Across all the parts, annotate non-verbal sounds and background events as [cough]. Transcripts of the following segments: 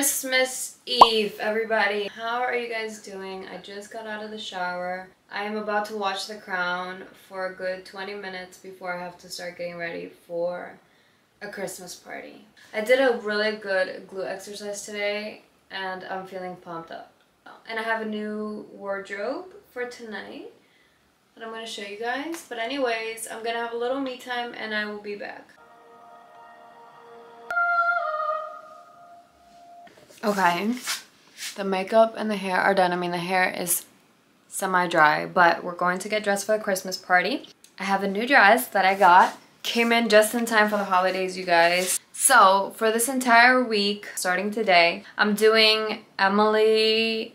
Christmas Eve, everybody. How are you guys doing? I just got out of the shower. I am about to watch The Crown for a good 20 minutes before I have to start getting ready for a Christmas party. I did a really good glute exercise today and I'm feeling pumped up. And I have a new wardrobe for tonight that I'm going to show you guys. But anyways, I'm going to have a little me time and I will be back. Okay, the makeup and the hair are done. I mean, the hair is semi-dry, but we're going to get dressed for the Christmas party. I have a new dress that I got. Came in just in time for the holidays, you guys. So, for this entire week, starting today, I'm doing Emily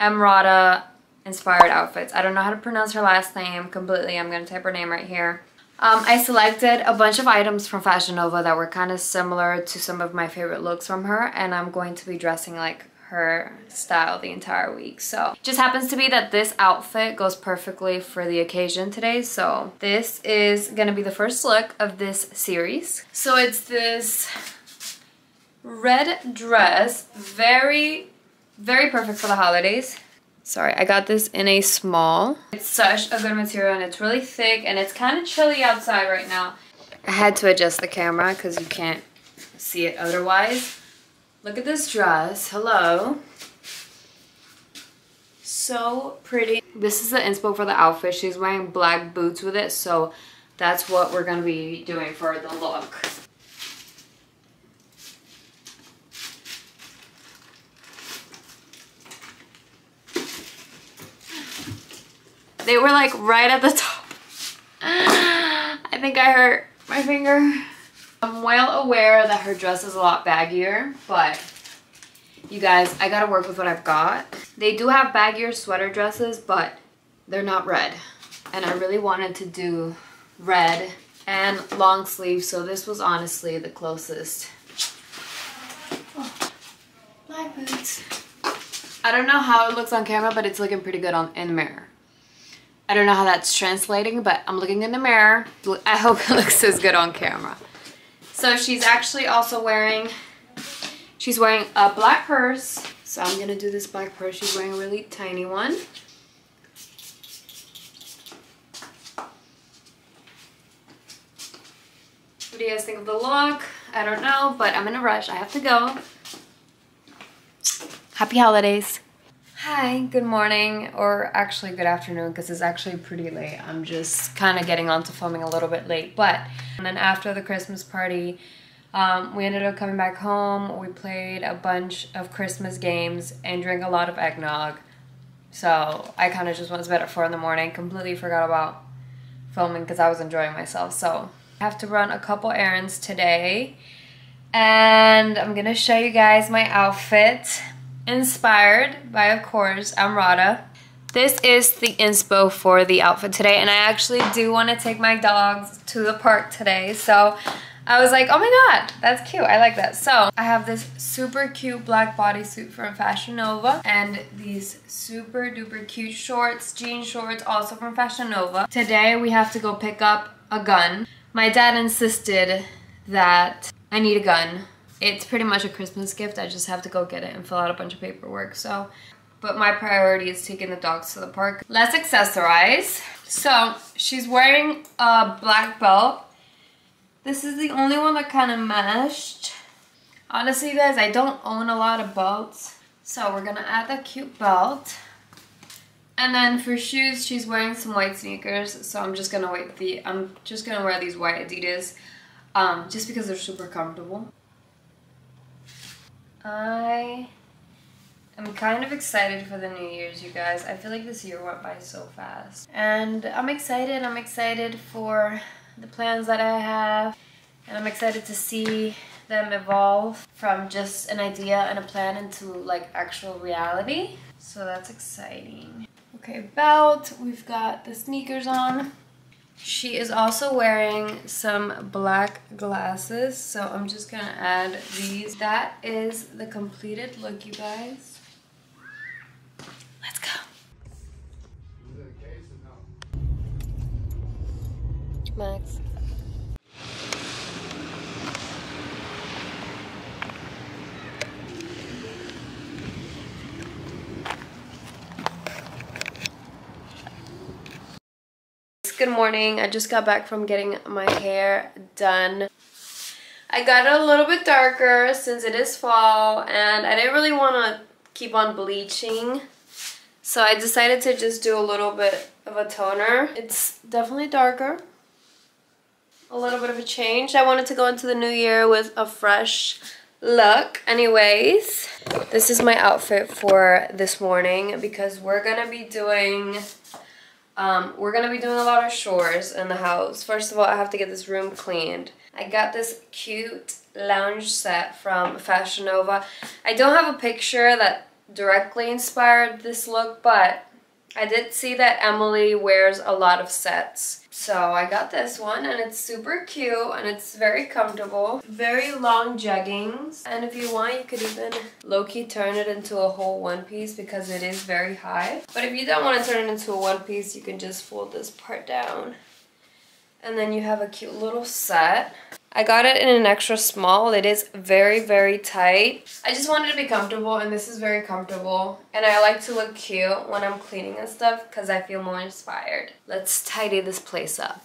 Emrata inspired outfits. I don't know how to pronounce her last name completely. I'm going to type her name right here. Um, I selected a bunch of items from Fashion Nova that were kind of similar to some of my favorite looks from her and I'm going to be dressing like her style the entire week. So just happens to be that this outfit goes perfectly for the occasion today. So this is gonna be the first look of this series. So it's this red dress, very, very perfect for the holidays. Sorry, I got this in a small. It's such a good material and it's really thick and it's kind of chilly outside right now. I had to adjust the camera because you can't see it otherwise. Look at this dress. Hello. So pretty. This is the inspo for the outfit. She's wearing black boots with it, so that's what we're going to be doing for the look. They were like right at the top. I think I hurt my finger. I'm well aware that her dress is a lot baggier, but you guys, I gotta work with what I've got. They do have baggier sweater dresses, but they're not red. And I really wanted to do red and long sleeve, so this was honestly the closest. Oh, black boots. I don't know how it looks on camera, but it's looking pretty good on in the mirror. I don't know how that's translating, but I'm looking in the mirror. I hope it [laughs] looks as good on camera. So she's actually also wearing, she's wearing a black purse. So I'm gonna do this black purse. She's wearing a really tiny one. What do you guys think of the look? I don't know, but I'm in a rush. I have to go. Happy holidays. Hi, good morning, or actually good afternoon because it's actually pretty late. I'm just kind of getting on to filming a little bit late. But, and then after the Christmas party, um, we ended up coming back home. We played a bunch of Christmas games and drank a lot of eggnog. So I kind of just went to bed at 4 in the morning, completely forgot about filming because I was enjoying myself. So I have to run a couple errands today. And I'm going to show you guys my outfit inspired by, of course, Emrata. This is the inspo for the outfit today, and I actually do want to take my dogs to the park today, so I was like, oh my god, that's cute. I like that. So I have this super cute black bodysuit from Fashion Nova and these super duper cute shorts, jean shorts, also from Fashion Nova. Today we have to go pick up a gun. My dad insisted that I need a gun it's pretty much a Christmas gift. I just have to go get it and fill out a bunch of paperwork. So, but my priority is taking the dogs to the park. Let's accessorize. So she's wearing a black belt. This is the only one that kind of meshed. Honestly, guys, I don't own a lot of belts. So we're gonna add that cute belt. And then for shoes, she's wearing some white sneakers. So I'm just gonna wait the I'm just gonna wear these white Adidas um, just because they're super comfortable. I am kind of excited for the New Year's, you guys. I feel like this year went by so fast. And I'm excited. I'm excited for the plans that I have. And I'm excited to see them evolve from just an idea and a plan into like actual reality. So that's exciting. Okay, belt. We've got the sneakers on. She is also wearing some black glasses, so I'm just gonna add these. That is the completed look, you guys. Let's go. Max. Good morning. I just got back from getting my hair done. I got it a little bit darker since it is fall and I didn't really want to keep on bleaching. So I decided to just do a little bit of a toner. It's definitely darker. A little bit of a change. I wanted to go into the new year with a fresh look. Anyways, this is my outfit for this morning because we're going to be doing... Um, we're going to be doing a lot of chores in the house. First of all, I have to get this room cleaned. I got this cute lounge set from Fashion Nova. I don't have a picture that directly inspired this look, but I did see that Emily wears a lot of sets. So I got this one and it's super cute and it's very comfortable. Very long jeggings. And if you want, you could even low-key turn it into a whole one piece because it is very high. But if you don't want to turn it into a one piece, you can just fold this part down. And then you have a cute little set. I got it in an extra small. It is very, very tight. I just wanted to be comfortable and this is very comfortable. And I like to look cute when I'm cleaning and stuff because I feel more inspired. Let's tidy this place up.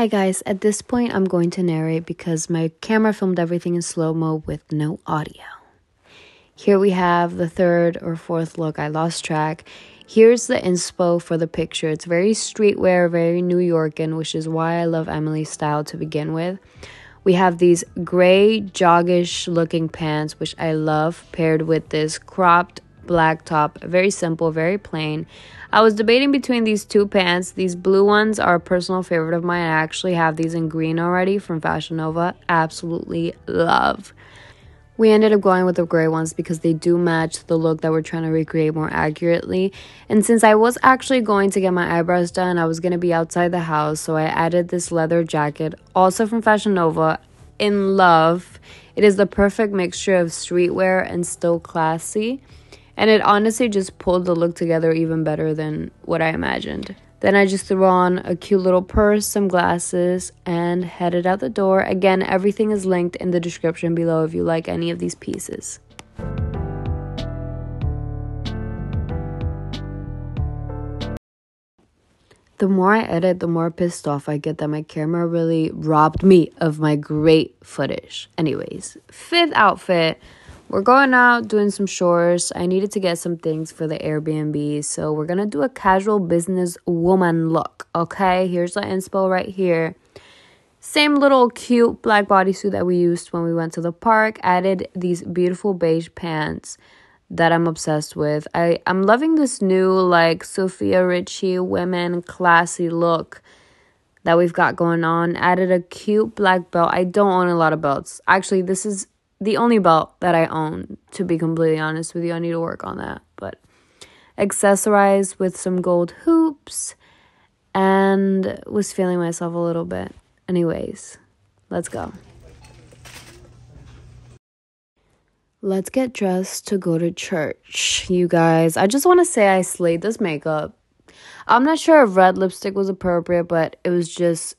Hi guys, at this point I'm going to narrate because my camera filmed everything in slow-mo with no audio. Here we have the third or fourth look, I lost track. Here's the inspo for the picture. It's very streetwear, very New Yorkan, which is why I love Emily's style to begin with. We have these gray joggish looking pants, which I love, paired with this cropped black top, very simple, very plain. I was debating between these two pants. These blue ones are a personal favorite of mine. I actually have these in green already from Fashion Nova. Absolutely love. We ended up going with the gray ones because they do match the look that we're trying to recreate more accurately. And since I was actually going to get my eyebrows done, I was going to be outside the house, so I added this leather jacket, also from Fashion Nova, in love. It is the perfect mixture of streetwear and still classy and it honestly just pulled the look together even better than what I imagined. Then I just threw on a cute little purse, some glasses, and headed out the door. Again, everything is linked in the description below if you like any of these pieces. The more I edit, the more pissed off I get that my camera really robbed me of my great footage. Anyways, fifth outfit we're going out doing some chores. I needed to get some things for the Airbnb, so we're gonna do a casual business woman look. Okay, here's the inspo right here. Same little cute black bodysuit that we used when we went to the park. Added these beautiful beige pants that I'm obsessed with. I, I'm loving this new like Sofia Richie women classy look that we've got going on. Added a cute black belt. I don't own a lot of belts. Actually, this is the only belt that I own, to be completely honest with you. I need to work on that. But accessorized with some gold hoops and was feeling myself a little bit. Anyways, let's go. Let's get dressed to go to church, you guys. I just want to say I slayed this makeup. I'm not sure if red lipstick was appropriate, but it was just,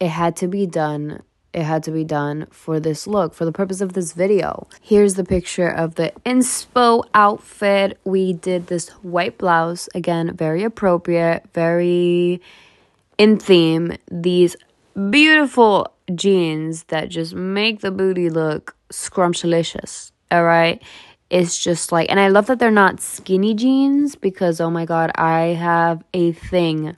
it had to be done it had to be done for this look, for the purpose of this video. Here's the picture of the inspo outfit. We did this white blouse, again, very appropriate, very in theme. These beautiful jeans that just make the booty look scrumptious, all right? It's just like, and I love that they're not skinny jeans because, oh my God, I have a thing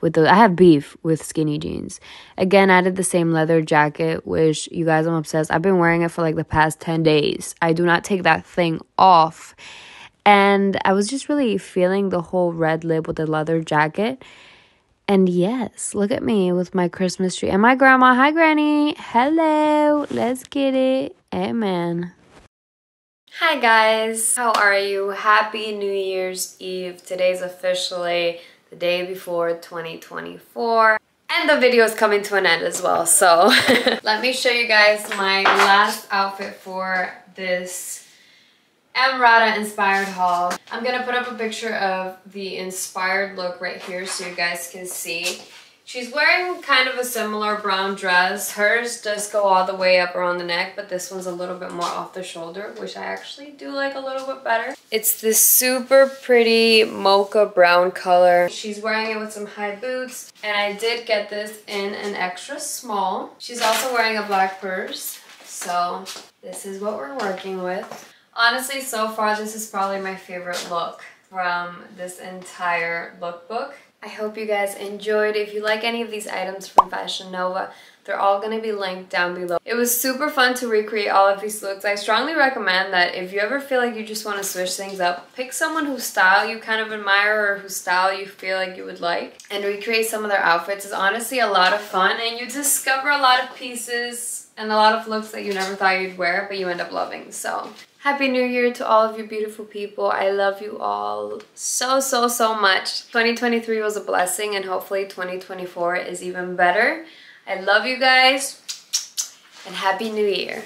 with the I have beef with skinny jeans. Again, I did the same leather jacket, which you guys I'm obsessed. I've been wearing it for like the past 10 days. I do not take that thing off. And I was just really feeling the whole red lip with the leather jacket. And yes, look at me with my Christmas tree and my grandma. Hi, Granny. Hello. Let's get it. Amen. Hi, guys. How are you? Happy New Year's Eve. Today's officially the day before 2024 and the video is coming to an end as well so [laughs] let me show you guys my last outfit for this Emrata inspired haul. I'm gonna put up a picture of the inspired look right here so you guys can see. She's wearing kind of a similar brown dress. Hers does go all the way up around the neck, but this one's a little bit more off the shoulder, which I actually do like a little bit better. It's this super pretty mocha brown color. She's wearing it with some high boots, and I did get this in an extra small. She's also wearing a black purse, so this is what we're working with. Honestly, so far, this is probably my favorite look from this entire lookbook. I hope you guys enjoyed. If you like any of these items from Fashion Nova, they're all going to be linked down below. It was super fun to recreate all of these looks. I strongly recommend that if you ever feel like you just want to switch things up, pick someone whose style you kind of admire or whose style you feel like you would like and recreate some of their outfits. It's honestly a lot of fun and you discover a lot of pieces and a lot of looks that you never thought you'd wear but you end up loving. So Happy New Year to all of you beautiful people. I love you all so, so, so much. 2023 was a blessing and hopefully 2024 is even better. I love you guys and Happy New Year.